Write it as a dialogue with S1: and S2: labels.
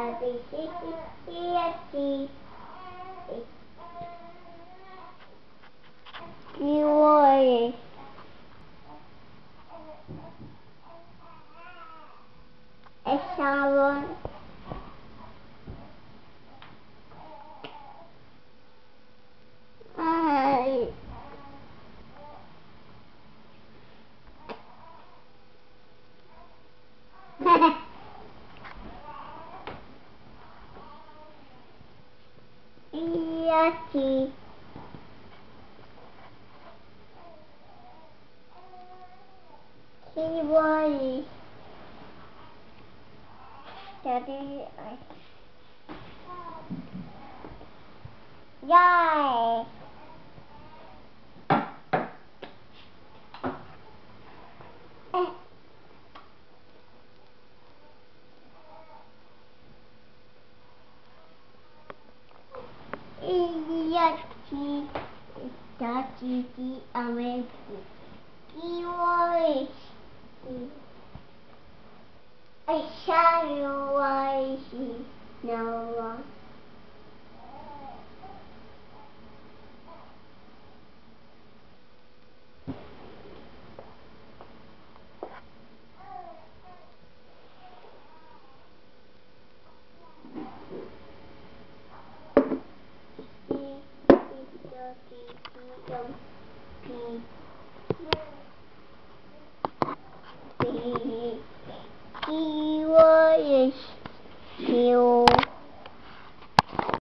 S1: sabe que e aqui. E oi. e salão. Yucky. Kiwi. Daddy. Yay. अच्छी चाची की अमेठी की वैशी अच्छा वाइशी नवा T-Y-H-T-Y